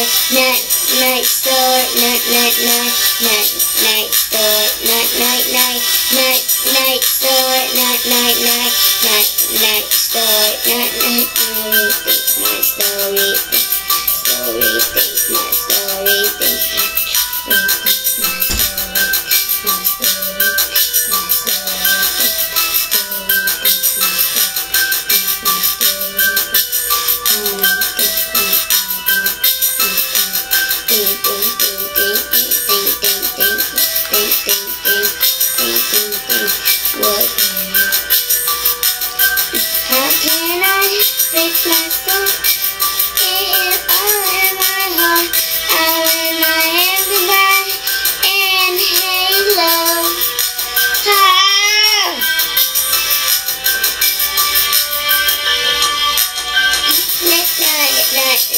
knock, knock, knock, store, knock, knock, knock.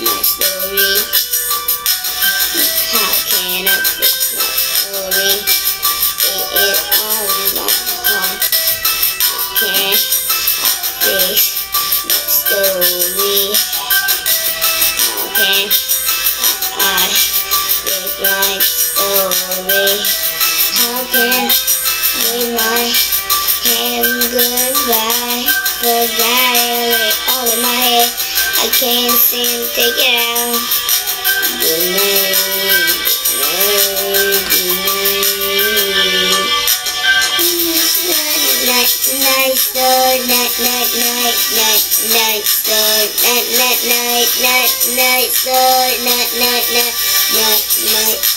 my story. How can I fix my story? It is all my heart. Can I fix my story? How can I fix my story? My hand goodbye? Forgot can't seem to it out. Good night, good night, good night. Night, night, store, night, night, night, night, night, store, night, night, night, night, night, store, night, night, night, night, night.